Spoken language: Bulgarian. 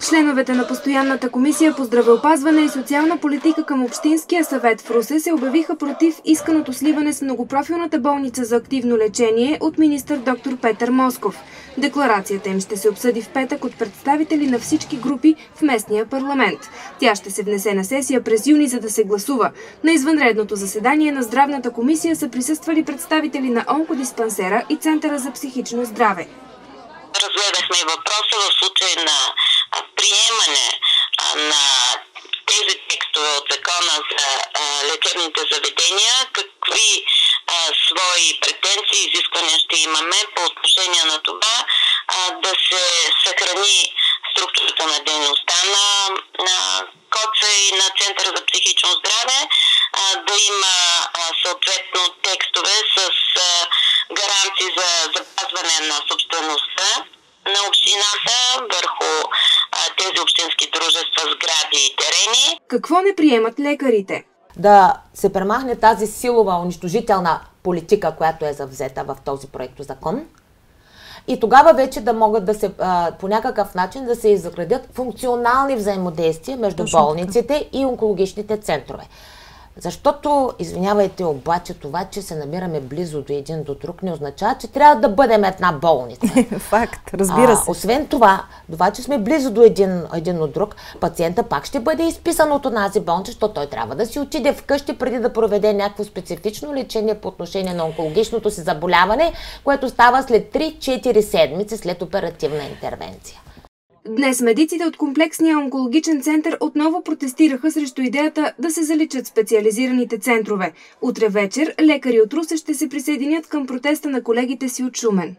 Членовете на постоянната комисия по здравеопазване и социална политика към Общинския съвет в Русе се обявиха против исканото сливане с многопрофилната болница за активно лечение от министър доктор Петър Москов. Декларацията им ще се обсъди в петък от представители на всички групи в местния парламент. Тя ще се внесе на сесия през юни, за да се гласува. На извънредното заседание на здравната комисия са присъствали представители на онкодиспансера и Центъра за психично здраве. Разгледахме въпроса в случай на приемане на тези текстове от закона за лечебните заведения, какви свои претенции и изисквания ще имаме по отношение на това да се съхрани структурата на дейността на, на КОЦА и на Центъра за психично здраве, да има съответно текстове с гаранции за запазване на собствеността на общината върху тези общински дружества, сгради и терени. Какво не приемат лекарите? Да се премахне тази силова унищожителна политика, която е завзета в този проект закон. И тогава вече да могат да се по някакъв начин да се изградят функционални взаимодействия между Точно болниците така. и онкологичните центрове. Защото, извинявайте, обаче това, че се намираме близо до един до друг, не означава, че трябва да бъдем една болница. Факт, разбира се. А, освен това, това, че сме близо до един, един от друг, пациента пак ще бъде изписан от тази болница, защото той трябва да си отиде вкъщи преди да проведе някакво специфично лечение по отношение на онкологичното си заболяване, което става след 3-4 седмици след оперативна интервенция. Днес медиците от комплексния онкологичен център отново протестираха срещу идеята да се заличат специализираните центрове. Утре вечер лекари от Русе ще се присъединят към протеста на колегите си от Шумен.